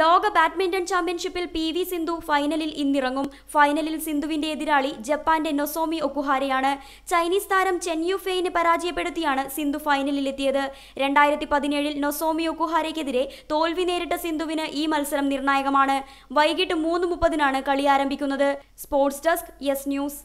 ലോക ബാഡ്മിന്റൺ ചാമ്പ്യൻഷിപ്പിൽ P V Sindhu ഫൈനലിൽ ഇന്നിറങ്ങും. ഫൈനലിൽ സിന്ധുവിന്റെ എതിരാളി ജപ്പാന്റെ നൊസോമി ഒക്കുഹാരയാണ്. ചൈനീസ് താരം ചെൻ യു ഫെയിനെ പരാജയപ്പെടുത്തിയാണ് സിന്ധു ഫൈനലിലെത്തിയത്. രണ്ടായിരത്തി പതിനേഴിൽ നൊസോമി ഒക്കുഹാരയ്ക്കെതിരെ തോൽവി നേരിട്ട സിന്ധുവിന് ഈ മത്സരം നിർണായകമാണ്. വൈകിട്ട് മൂന്ന് മുപ്പതിനാണ് കളി ആരംഭിക്കുന്നത്. Sports desk yes news.